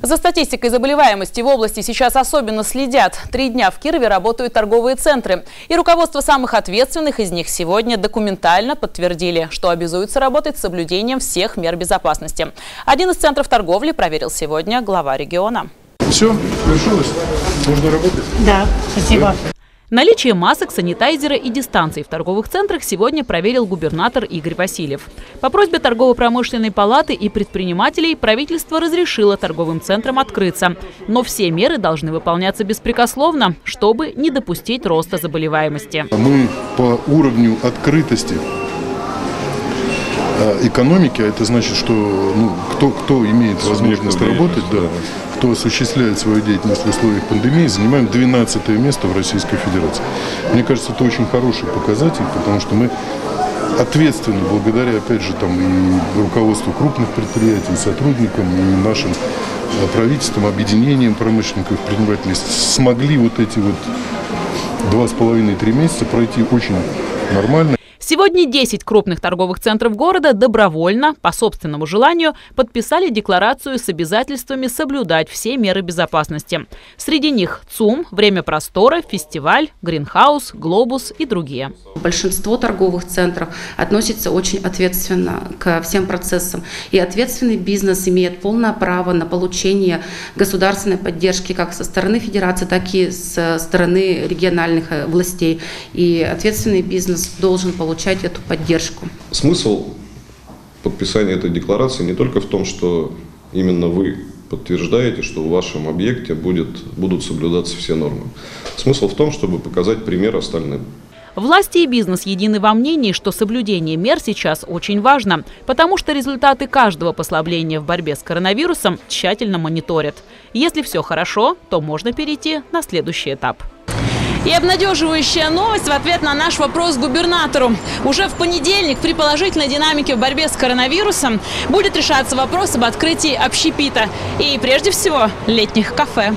За статистикой заболеваемости в области сейчас особенно следят. Три дня в Кирове работают торговые центры. И руководство самых ответственных из них сегодня документально подтвердили, что обязуются работать с соблюдением всех мер безопасности. Один из центров торговли проверил сегодня глава региона. Все, решилось? Можно работать? Да, спасибо. Наличие масок, санитайзера и дистанций в торговых центрах сегодня проверил губернатор Игорь Васильев. По просьбе торгово-промышленной палаты и предпринимателей правительство разрешило торговым центрам открыться. Но все меры должны выполняться беспрекословно, чтобы не допустить роста заболеваемости. Мы по уровню открытости экономики, а это значит, что ну, кто, кто имеет возможность работать, да, кто осуществляет свою деятельность в условиях пандемии, занимаем 12 место в Российской Федерации. Мне кажется, это очень хороший показатель, потому что мы ответственны благодаря, опять же, там и руководству крупных предприятий, сотрудникам, и нашим э, правительством, объединением промышленников, предпринимателей смогли вот эти вот два с половиной-три месяца пройти очень нормально. Сегодня 10 крупных торговых центров города добровольно, по собственному желанию, подписали декларацию с обязательствами соблюдать все меры безопасности. Среди них ЦУМ, Время простора, Фестиваль, Гринхаус, Глобус и другие. Большинство торговых центров относится очень ответственно к всем процессам. И ответственный бизнес имеет полное право на получение государственной поддержки как со стороны федерации, так и со стороны региональных э, властей. И ответственный бизнес должен получать получать эту поддержку. Смысл подписания этой декларации не только в том, что именно вы подтверждаете, что в вашем объекте будет, будут соблюдаться все нормы. Смысл в том, чтобы показать пример остальным. Власти и бизнес едины во мнении, что соблюдение мер сейчас очень важно, потому что результаты каждого послабления в борьбе с коронавирусом тщательно мониторят. Если все хорошо, то можно перейти на следующий этап. И обнадеживающая новость в ответ на наш вопрос губернатору. Уже в понедельник при положительной динамике в борьбе с коронавирусом будет решаться вопрос об открытии общепита и, прежде всего, летних кафе.